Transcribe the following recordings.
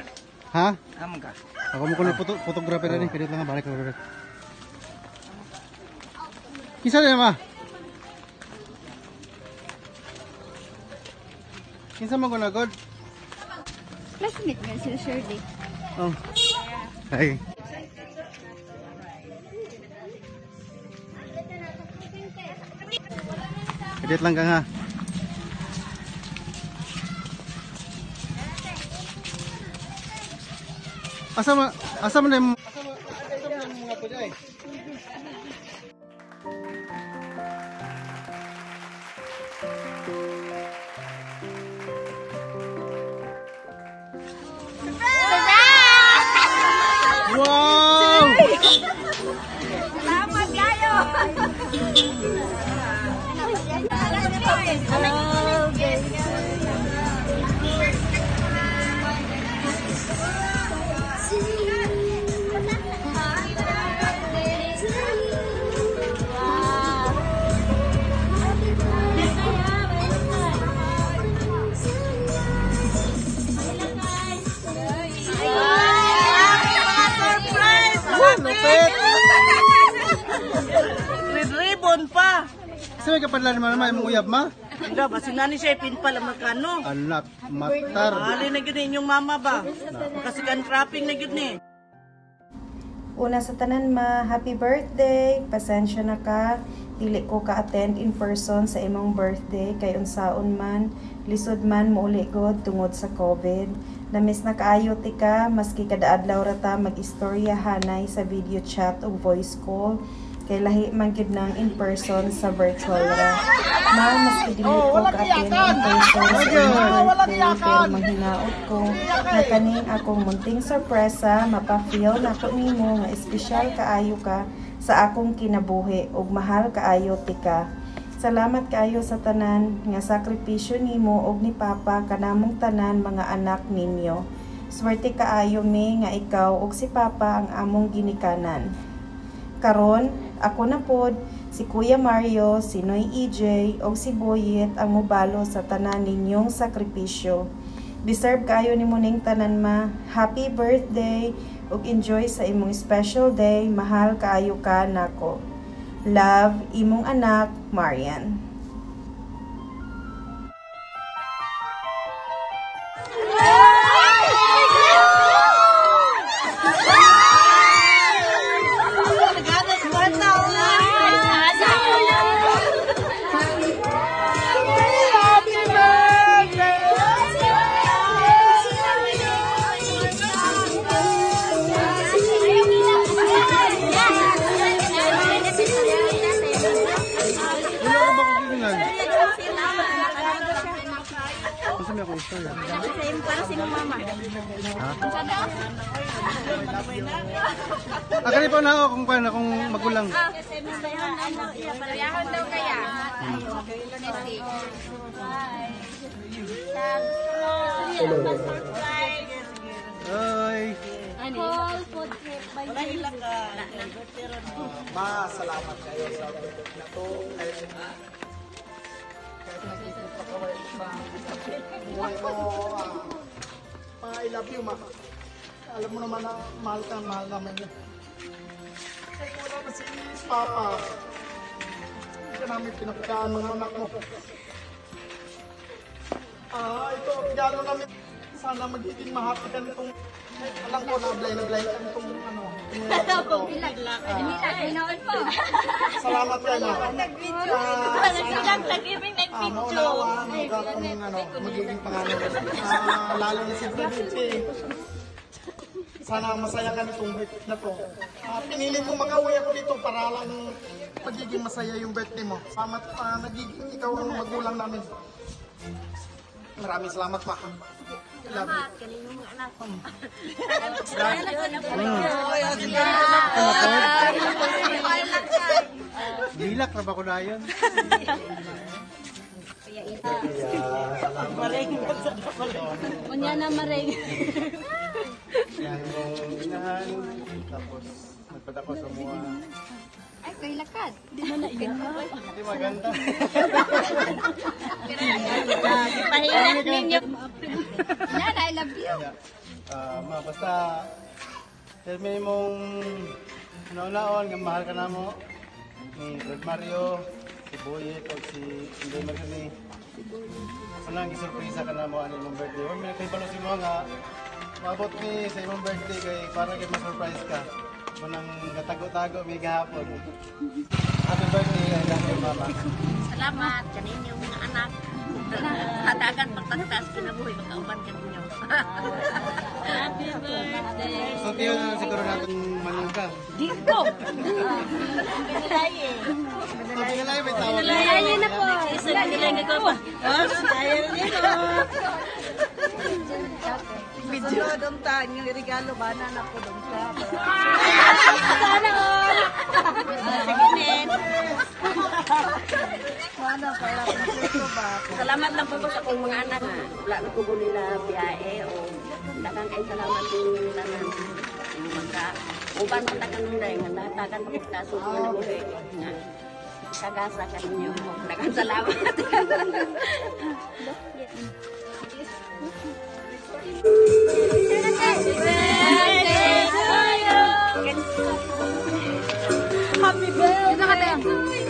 Brad. Ha? Amo ka. Ako mo kuno photo photographer rin kadit lang balik ko rin. Kisa na ma? Kinsa man ko na god? Classmate nga sila Shirley. Oh. Kadit lang ka nga. Asa man asa man yung asa man asa man yung mga pwede Kasi may kapadlan naman naman yung uyab ma? Hindi, basi nga ni siya ipinpal ang magkano. Anak, matar. Ali na gud inyong mama ba? Kasi kan trapping na gud ni. Una sa tanan ma, happy birthday. Pasensya na ka. Dili ko ka-attend in person sa imong birthday kay unsaon man lisod man mouli god tungod sa COVID. Namis na kaayo ti ka maski kada adlaw ra ta mag-istorya hanay sa video chat o voice call kay lahi man gid nang in person sa virtual ra. Ma, maski dili ko ka-attend in person sa imong birthday pero manghinaot ko na kaning akong munting sorpresa mapa-feel na ko nimo nga espesyal kaayo ka sa akong kinabuhi ug mahal kaayo ti ka. Salamat kaayo sa tanan nga sakripisyo nimo og ni Papa kanamong tanan mga anak ninyo. Swerte kaayo mi nga ikaw ug si Papa ang among ginikanan. Karon, ako na pod, si Kuya Mario, si Noy EJ, o si Boyet ang mubalo sa tanan ninyong sakripisyo. Deserve kayo ni muning tanan ma. Happy birthday ug enjoy sa imong special day. Mahal kaayo ka nako. Love, imong anak, Marian. Para sa imong mama. Ah, kanina pa na ako kung paano, kung magulang. Parehon daw kaya. Ay. Call food trip by Ma, salamat kayo sa na to. Buhay mo, ah, ma, I love you, ma. Alam mo naman na mahal ka, mahal namin yun. Kahit wala na si Papa, hindi ka namin pinapagaan ng anak mo. Ah, ito regalo namin. Sana magiging mahappy ka nitong alam ko na blind na blind ka nitong ano. itong- Ginoon po. Salamat kayo na. Nagsigang nag-ibig Ah, maunawaan mo ka kung ano, magiging pangalan. Ah, lalo na si Freddy. Sana masaya ka nitong birthday na to. Ah, pinili ko makauwi ako dito para lang magiging masaya yung birthday mo. Salamat, ah, nagiging ikaw ang magulang namin. Maraming salamat pa. Love you. Dilak na ba ko na yun? Unya na maring. Yan yung. Tapos, nagpadako sa mga. Ay, kay lakad. Hindi maganda. Pahinat ninyo. Yan, I love you. Ah, ma, basta, termi mong naon nga mahal ka na mo. Ni Brad Mario, si Boyet, o si Inday Magani. Anong gisurpresa ka na mo ano imong birthday? Huwag may kaibalo si mo nga, maabot ni sa imong birthday kay para kay ma-surprise ka. Manang katago-tago may gahapon. Happy birthday, I love you, mama. Salamat kanin yung mga anak. Hatagan pagtagtas kinabuhi magkauban ka ninyo. Happy birthday. So, tiyo na siguro natin manang ka. Dito. Pinalaye. So, pinalay, may tawag. Pinalaye na po. Isa na nila ko pa. Oh, ayaw dito. Video dong ta, yung regalo ba na na po dong ta. Sana all. Sige, Ano pala kung ito ba? Salamat lang po sa akong mga anak. Wala na po nila biyahe o dagang kay salamat din nila na magka uban man tagan nung dahil nga natagan pa kita sa mga nabuhi nga kagasa ka ninyo. Dagang salamat. Happy birthday to you. Happy birthday to you.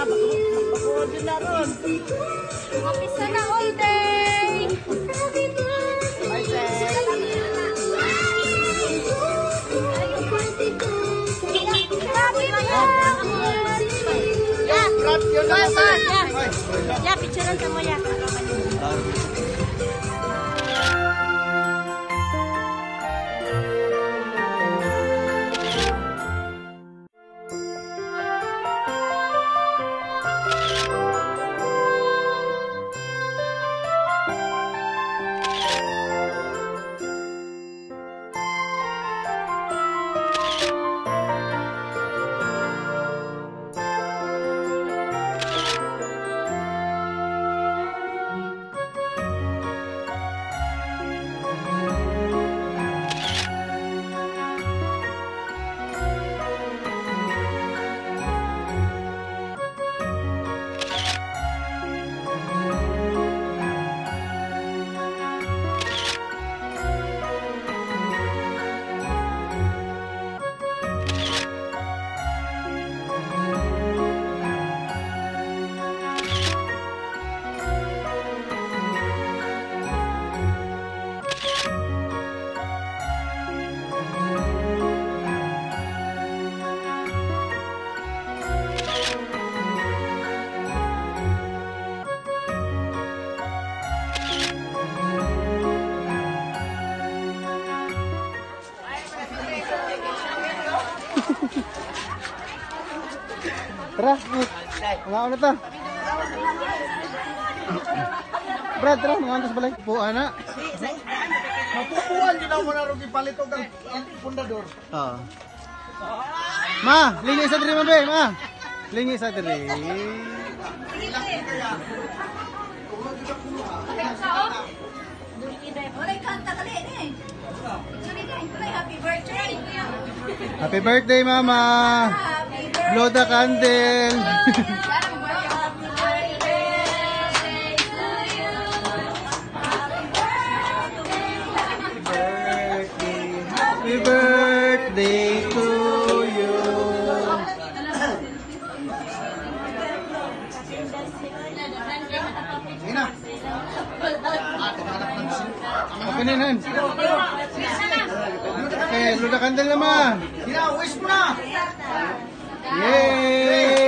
Bakod yun na ron. Happy sana all day. Bye, Seth. Ya, na, picturean ka mo ya. Tara, mga ano ta? Brad, tara, mga sa balay. Puan na. Mapupuan, di na mo na rin ipalito ang pundador. Oo. Ma, lingi sa diri ma be, ma. Lingi sa diri. Happy Happy birthday, mama. Happy birthday. Blow the candle. birthday, happy birthday to you. Sige na. Okay na yun. Okay, blow the candle naman. Sige na, wish mo na. Yay!